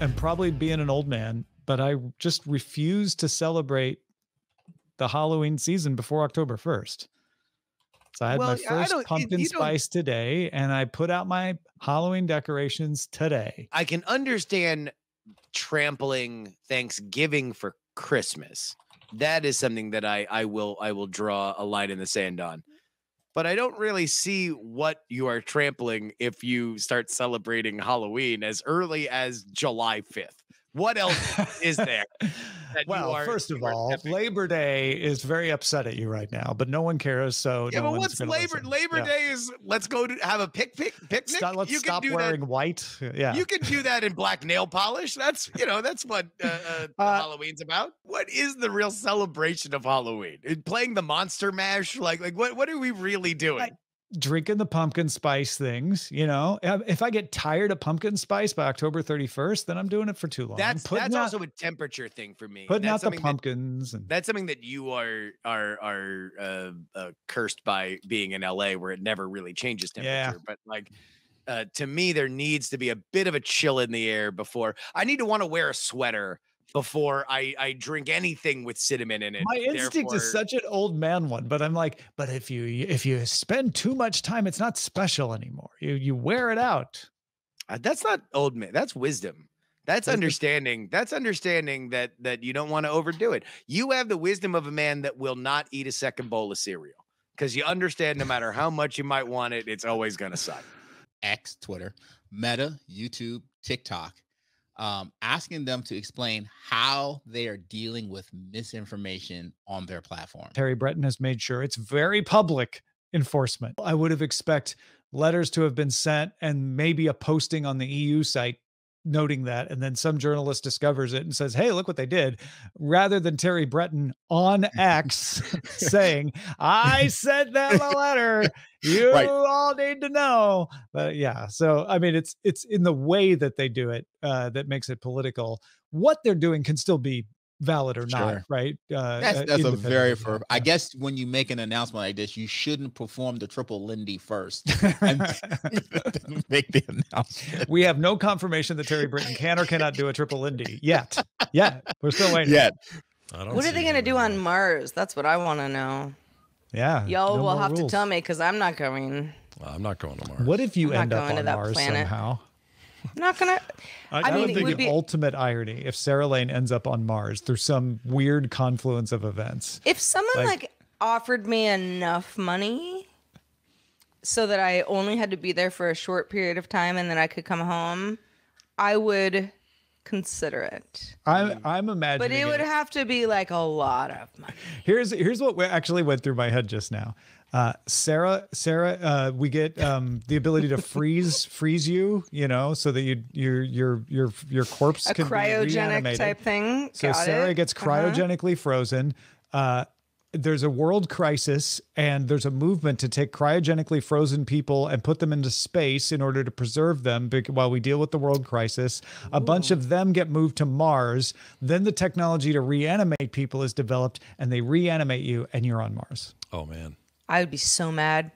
am probably being an old man, but I just refuse to celebrate the Halloween season before October 1st. So I had Well, my first pumpkin don't- spice today, and I put out my Halloween decorations today. I can understand trampling Thanksgiving for Christmas. That is something that I I will I will draw a line in the sand on. But I don't really see what you are trampling if you start celebrating Halloween as early as July 5th. What else is there? That you well, are- first of all, stepping- Labor Day is very upset at you right now, but no one cares. So yeah, no but what's gonna Labor listen. Labor Yeah. Day is let's go to have a pic pic picnic. Stop, let's you can stop do wearing that. white. Yeah. You can do that in black nail polish. That's you know that's what uh, uh, Uh, Halloween's about. What is the real celebration of Halloween? Uh, Playing the Monster Mash, like like what what are we really doing? Drinking the pumpkin spice things, you know. If I get tired of pumpkin spice by October 31st, then I'm doing it for too long. that's that's out, also a temperature thing for me. putting that's out the something that- pumpkins and that's something that you are are are uh, uh, cursed by being in LA, where it never really changes Yeah. temperature. But like uh, to me, there needs to be a bit of a chill in the air before I need to want to wear a sweater before I I drink anything with cinnamon in it. my instinct is such an old man one, but I'm like, but if you if you spend too much time, it's not special anymore. You you wear it out. Uh, that's not old man. That's wisdom. That's understanding. That's understanding that that you don't want to overdo it. You have the wisdom of a man that will not eat a second bowl of cereal because you understand no matter how much you might want it, it's always going to suck. X, Twitter, Meta, YouTube, TikTok, um, asking them to explain how they are dealing with misinformation on their platform. Terry Breton has made sure it's very public enforcement. I would have expect letters to have been sent and maybe a posting on the EU site noting that and then some journalist discovers it and says hey look what they did rather than terry breton on x saying i sent them a letter. You Right. all need to know. But yeah so i mean it's it's in the way that they do it uh, that makes it political. What they're doing can still be valid or not right uh, That's uh, that's a very independently, for I guess when you make an announcement like this, you shouldn't perform the triple Lindy first and make the announcement. we have no confirmation that Terry Breton can or cannot do a triple Lindy yet. Yeah, We're still waiting. Yet. I don't What are they gonna do on. Mars? That's what I want to know. Yeah. Y'all no will more have to tell me because I'm not going. Well, I'm not going to Mars. What if you I'm end up going to on that Mars planet. somehow? I'm not gonna. I, I mean, would be would the be- ultimate irony if Sarah Lane ends up on Mars through some weird confluence of events. If someone Like- like, offered me enough money so that I only had to be there for a short period of time and then I could come home, I would consider it. I'm I'm imagining. But it would have to be like a lot of money. here's here's what actually went through my head just now. Uh, Sarah, Sarah, uh, we get um, the ability to freeze freeze you, you know, so that you your your your your corpse A can be cryogenic reanimated. type thing. So Got Sarah it. gets Uh-huh. cryogenically frozen. Uh, there's a world crisis, and there's a movement to take cryogenically frozen people and put them into space in order to preserve them while we deal with the world crisis. A bunch of them get moved to Mars. Then the technology to reanimate people is developed, and they reanimate you, and you're on Mars. Oh man. I would be so mad.